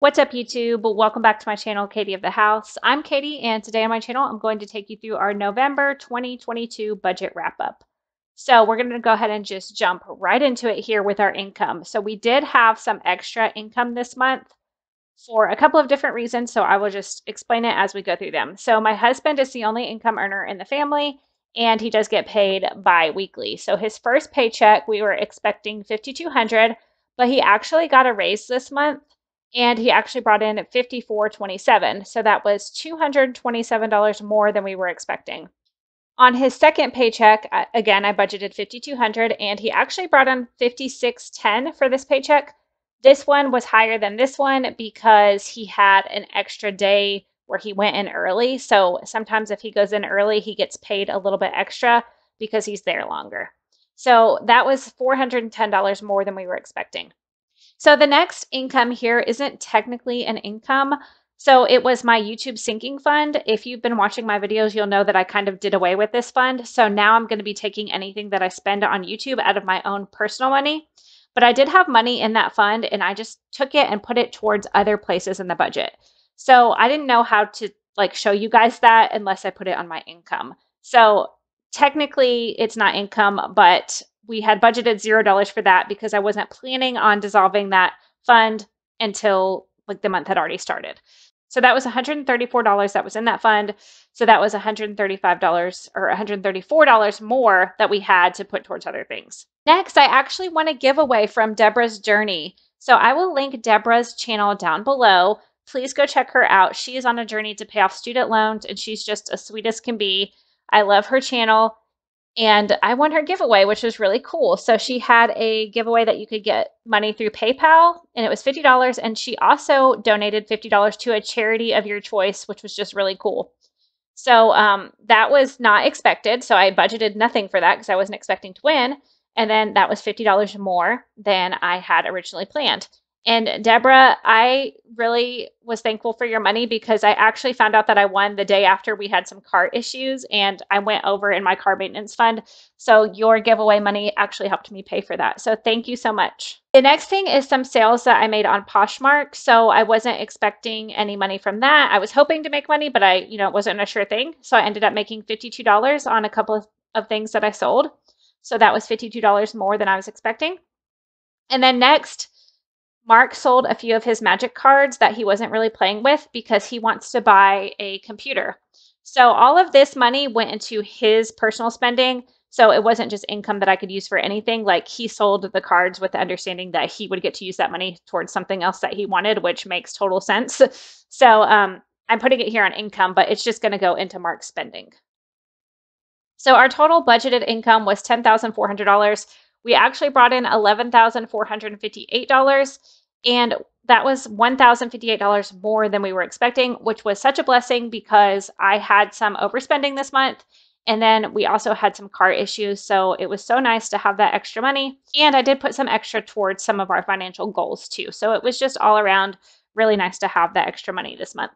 What's up YouTube? Welcome back to my channel, Katie of the House. I'm Katie and today on my channel, I'm going to take you through our November 2022 budget wrap up. So we're going to go ahead and just jump right into it here with our income. So we did have some extra income this month for a couple of different reasons. So I will just explain it as we go through them. So my husband is the only income earner in the family and he does get paid bi-weekly. So his first paycheck, we were expecting 5200 but he actually got a raise this month and he actually brought in 54.27 so that was $227 more than we were expecting. On his second paycheck again i budgeted 5200 and he actually brought in 5610 for this paycheck. This one was higher than this one because he had an extra day where he went in early. So sometimes if he goes in early he gets paid a little bit extra because he's there longer. So that was $410 more than we were expecting so the next income here isn't technically an income. So it was my YouTube sinking fund. If you've been watching my videos, you'll know that I kind of did away with this fund. So now I'm going to be taking anything that I spend on YouTube out of my own personal money. But I did have money in that fund and I just took it and put it towards other places in the budget. So I didn't know how to like show you guys that unless I put it on my income. So technically it's not income, but we had budgeted zero dollars for that because I wasn't planning on dissolving that fund until like the month had already started. So that was $134 that was in that fund. So that was $135 or $134 more that we had to put towards other things. Next, I actually want to give away from Debra's journey. So I will link Debra's channel down below. Please go check her out. She is on a journey to pay off student loans and she's just as sweet as can be. I love her channel and I won her giveaway, which was really cool. So she had a giveaway that you could get money through PayPal, and it was $50. And she also donated $50 to a charity of your choice, which was just really cool. So um, that was not expected. So I budgeted nothing for that because I wasn't expecting to win. And then that was $50 more than I had originally planned. And Debra, I really was thankful for your money because I actually found out that I won the day after we had some car issues and I went over in my car maintenance fund. So your giveaway money actually helped me pay for that. So thank you so much. The next thing is some sales that I made on Poshmark. So I wasn't expecting any money from that. I was hoping to make money, but I, you know, it wasn't a sure thing. So I ended up making $52 on a couple of, of things that I sold. So that was $52 more than I was expecting. And then next, Mark sold a few of his magic cards that he wasn't really playing with because he wants to buy a computer. So all of this money went into his personal spending. So it wasn't just income that I could use for anything. Like he sold the cards with the understanding that he would get to use that money towards something else that he wanted, which makes total sense. So um, I'm putting it here on income, but it's just going to go into Mark's spending. So our total budgeted income was $10,400. We actually brought in $11,458 and that was $1,058 more than we were expecting, which was such a blessing because I had some overspending this month. And then we also had some car issues. So it was so nice to have that extra money. And I did put some extra towards some of our financial goals too. So it was just all around really nice to have that extra money this month.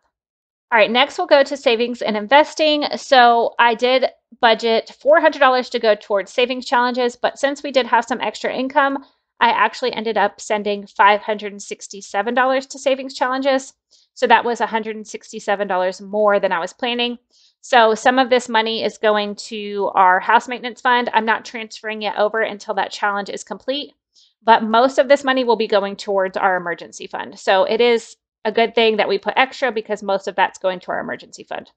All right, next we'll go to savings and investing. So I did budget $400 to go towards savings challenges, but since we did have some extra income, I actually ended up sending $567 to savings challenges. So that was $167 more than I was planning. So some of this money is going to our house maintenance fund. I'm not transferring it over until that challenge is complete, but most of this money will be going towards our emergency fund. So it is a good thing that we put extra because most of that's going to our emergency fund.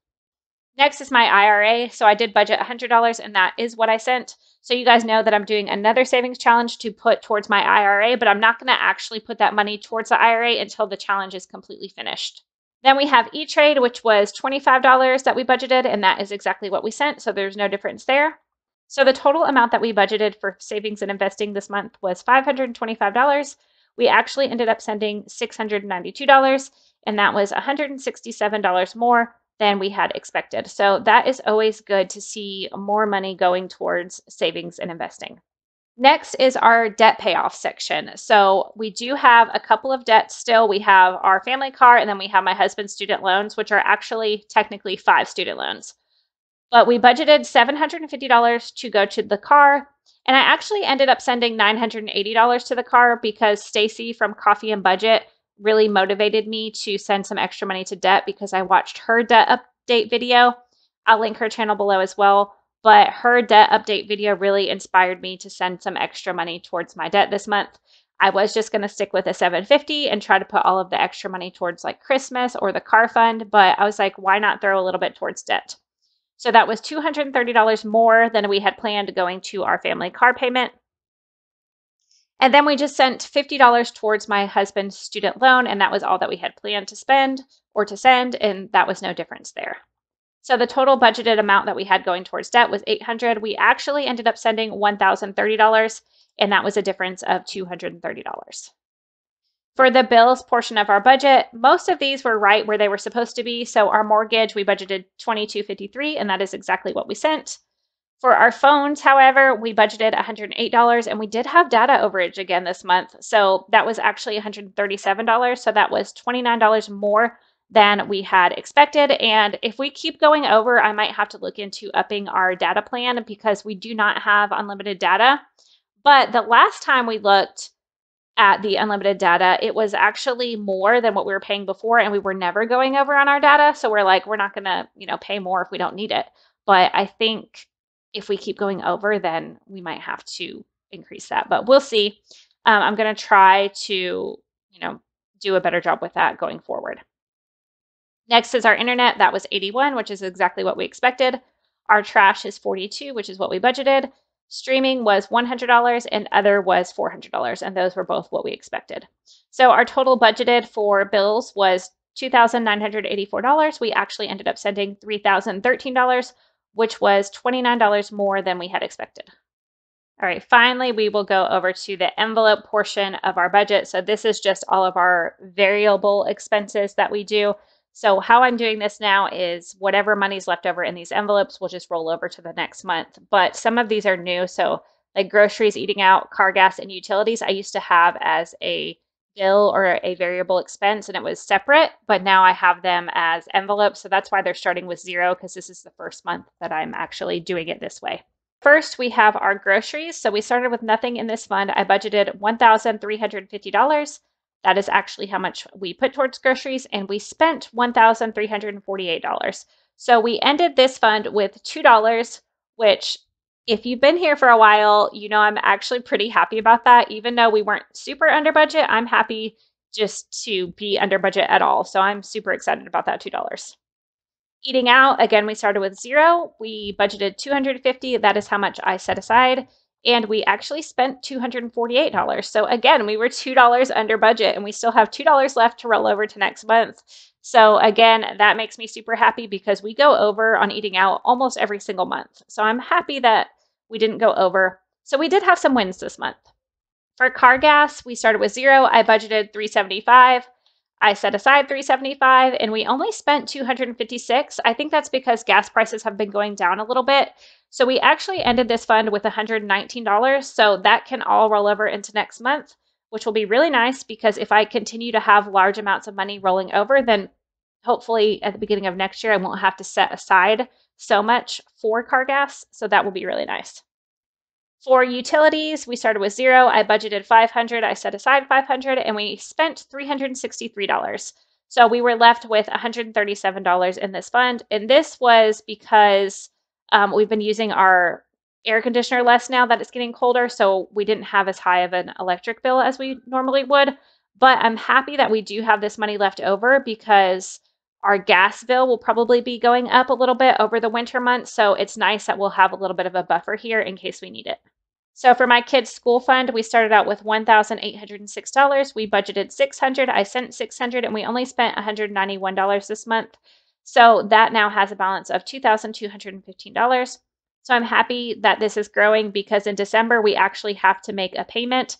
Next is my IRA. So I did budget $100 and that is what I sent. So you guys know that I'm doing another savings challenge to put towards my IRA, but I'm not going to actually put that money towards the IRA until the challenge is completely finished. Then we have E-Trade, which was $25 that we budgeted, and that is exactly what we sent. So there's no difference there. So the total amount that we budgeted for savings and investing this month was $525. We actually ended up sending $692, and that was $167 more than we had expected. So that is always good to see more money going towards savings and investing. Next is our debt payoff section. So we do have a couple of debts still. We have our family car and then we have my husband's student loans, which are actually technically five student loans. But we budgeted $750 to go to the car. And I actually ended up sending $980 to the car because Stacey from Coffee and Budget really motivated me to send some extra money to debt because I watched her debt update video. I'll link her channel below as well. But her debt update video really inspired me to send some extra money towards my debt this month. I was just going to stick with a 750 and try to put all of the extra money towards like Christmas or the car fund, but I was like, why not throw a little bit towards debt? So that was $230 more than we had planned going to our family car payment. And then we just sent $50 towards my husband's student loan, and that was all that we had planned to spend or to send, and that was no difference there. So the total budgeted amount that we had going towards debt was 800. We actually ended up sending $1,030, and that was a difference of $230. For the bills portion of our budget, most of these were right where they were supposed to be. So our mortgage, we budgeted 2253 and that is exactly what we sent. For our phones, however, we budgeted $108 and we did have data overage again this month. So that was actually $137. So that was $29 more than we had expected. And if we keep going over, I might have to look into upping our data plan because we do not have unlimited data. But the last time we looked, at the unlimited data, it was actually more than what we were paying before, and we were never going over on our data. So we're like, we're not going to, you know, pay more if we don't need it. But I think if we keep going over, then we might have to increase that. But we'll see. Um, I'm going to try to, you know, do a better job with that going forward. Next is our internet. That was 81, which is exactly what we expected. Our trash is 42, which is what we budgeted. Streaming was $100 and other was $400, and those were both what we expected. So our total budgeted for bills was $2,984. We actually ended up sending $3,013, which was $29 more than we had expected. All right, finally, we will go over to the envelope portion of our budget. So this is just all of our variable expenses that we do. So how I'm doing this now is whatever money's left over in these envelopes will just roll over to the next month. But some of these are new. So like groceries, eating out, car gas, and utilities, I used to have as a bill or a variable expense and it was separate, but now I have them as envelopes. So that's why they're starting with zero because this is the first month that I'm actually doing it this way. First, we have our groceries. So we started with nothing in this fund. I budgeted $1,350. That is actually how much we put towards groceries, and we spent $1,348. So we ended this fund with $2, which if you've been here for a while, you know I'm actually pretty happy about that. Even though we weren't super under budget, I'm happy just to be under budget at all. So I'm super excited about that $2. Eating out, again, we started with zero. We budgeted 250. That is how much I set aside and we actually spent $248. So again, we were $2 under budget and we still have $2 left to roll over to next month. So again, that makes me super happy because we go over on eating out almost every single month. So I'm happy that we didn't go over. So we did have some wins this month. For car gas, we started with zero. I budgeted 375. I set aside 375 and we only spent 256. I think that's because gas prices have been going down a little bit. So we actually ended this fund with $119. So that can all roll over into next month, which will be really nice because if I continue to have large amounts of money rolling over, then hopefully at the beginning of next year, I won't have to set aside so much for car gas. So that will be really nice. For utilities, we started with zero. I budgeted 500. I set aside 500 and we spent $363. So we were left with $137 in this fund. And this was because um, we've been using our air conditioner less now that it's getting colder. So we didn't have as high of an electric bill as we normally would. But I'm happy that we do have this money left over because our gas bill will probably be going up a little bit over the winter months. So it's nice that we'll have a little bit of a buffer here in case we need it. So for my kids' school fund, we started out with $1,806. We budgeted 600. I sent 600 and we only spent $191 this month. So that now has a balance of $2,215. So I'm happy that this is growing because in December we actually have to make a payment.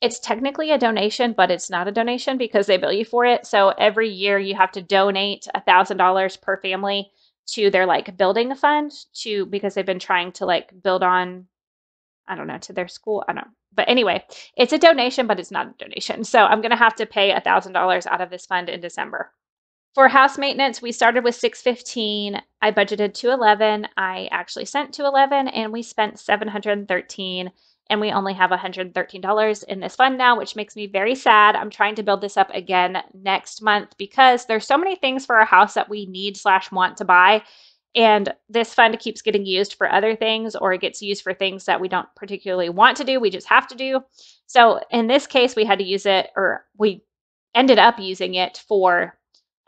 It's technically a donation, but it's not a donation because they bill you for it. So every year you have to donate $1,000 per family to their like building fund to because they've been trying to like build on I don't know, to their school. I don't know. But anyway, it's a donation, but it's not a donation. So I'm going to have to pay $1,000 out of this fund in December. For house maintenance, we started with 615. I budgeted 211. I actually sent 211 and we spent 713. and we only have $113 in this fund now, which makes me very sad. I'm trying to build this up again next month because there's so many things for our house that we need slash want to buy. And this fund keeps getting used for other things or it gets used for things that we don't particularly want to do. We just have to do. So in this case, we had to use it or we ended up using it for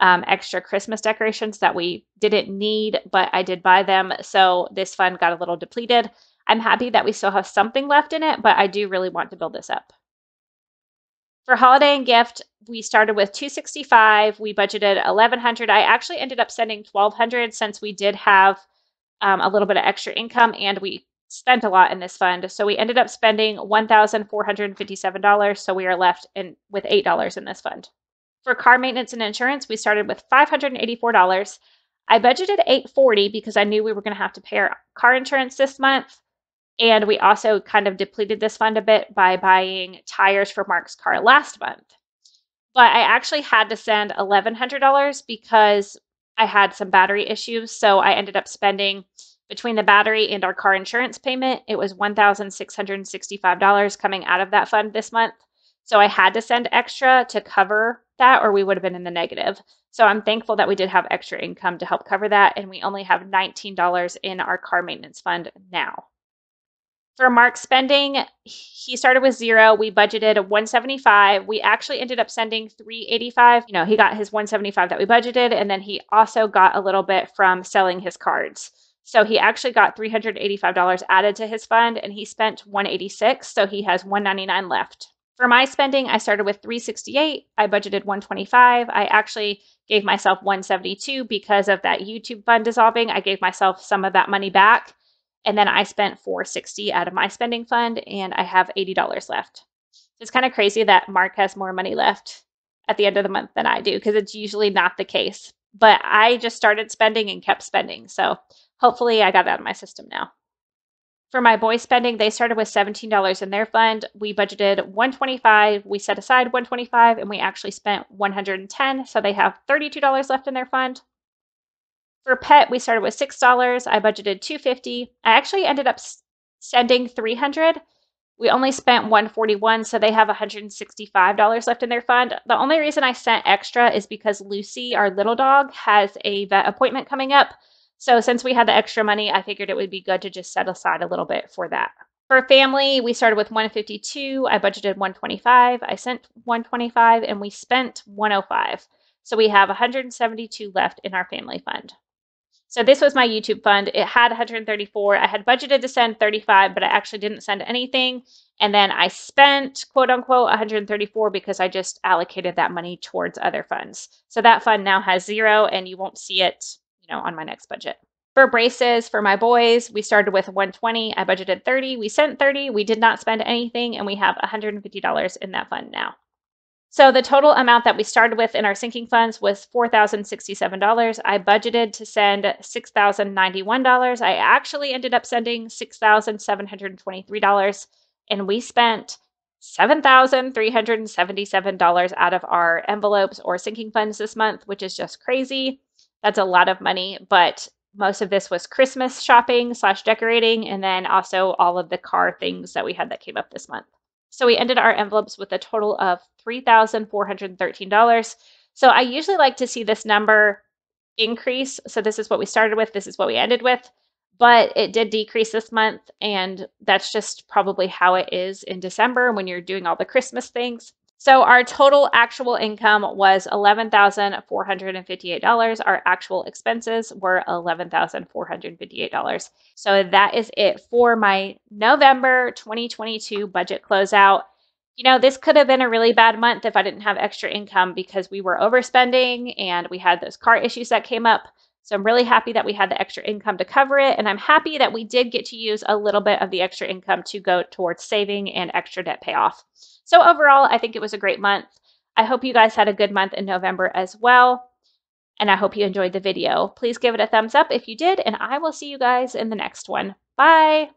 um, extra Christmas decorations that we didn't need, but I did buy them. So this fund got a little depleted. I'm happy that we still have something left in it, but I do really want to build this up. For holiday and gift, we started with 265. We budgeted 1100. I actually ended up sending 1200 since we did have um, a little bit of extra income and we spent a lot in this fund. So we ended up spending $1,457. So we are left in with $8 in this fund. For car maintenance and insurance, we started with $584. I budgeted 840 because I knew we were going to have to pay our car insurance this month. And we also kind of depleted this fund a bit by buying tires for Mark's car last month. But I actually had to send $1,100 because I had some battery issues. So I ended up spending between the battery and our car insurance payment, it was $1,665 coming out of that fund this month. So I had to send extra to cover that, or we would have been in the negative. So I'm thankful that we did have extra income to help cover that. And we only have $19 in our car maintenance fund now. For Mark's spending, he started with zero. We budgeted a 175. We actually ended up sending 385. You know, he got his 175 that we budgeted, and then he also got a little bit from selling his cards. So he actually got $385 added to his fund, and he spent 186. So he has 199 left. For my spending, I started with 368. I budgeted 125. I actually gave myself 172 because of that YouTube fund dissolving. I gave myself some of that money back. And then I spent 460 out of my spending fund and I have $80 left. It's kind of crazy that Mark has more money left at the end of the month than I do because it's usually not the case. But I just started spending and kept spending. So hopefully I got that out of my system now. For my boy spending, they started with $17 in their fund. We budgeted 125, we set aside 125 and we actually spent 110, so they have $32 left in their fund. For pet, we started with $6. I budgeted 250. I actually ended up sending 300. We only spent 141, so they have $165 left in their fund. The only reason I sent extra is because Lucy, our little dog, has a vet appointment coming up. So since we had the extra money, I figured it would be good to just set aside a little bit for that. For family, we started with 152. I budgeted 125. I sent 125 and we spent 105. So we have 172 left in our family fund. So this was my YouTube fund. It had 134. I had budgeted to send 35, but I actually didn't send anything. And then I spent quote unquote 134 because I just allocated that money towards other funds. So that fund now has zero and you won't see it, you know, on my next budget. For braces for my boys, we started with 120. I budgeted 30. We sent 30. We did not spend anything and we have $150 in that fund now. So the total amount that we started with in our sinking funds was $4,067. I budgeted to send $6,091. I actually ended up sending $6,723 and we spent $7,377 out of our envelopes or sinking funds this month, which is just crazy. That's a lot of money, but most of this was Christmas shopping slash decorating, and then also all of the car things that we had that came up this month. So we ended our envelopes with a total of $3,413. So I usually like to see this number increase. So this is what we started with, this is what we ended with, but it did decrease this month. And that's just probably how it is in December when you're doing all the Christmas things. So our total actual income was $11,458. Our actual expenses were $11,458. So that is it for my November 2022 budget closeout. You know, this could have been a really bad month if I didn't have extra income because we were overspending and we had those car issues that came up. So I'm really happy that we had the extra income to cover it. And I'm happy that we did get to use a little bit of the extra income to go towards saving and extra debt payoff. So overall, I think it was a great month. I hope you guys had a good month in November as well. And I hope you enjoyed the video. Please give it a thumbs up if you did, and I will see you guys in the next one. Bye!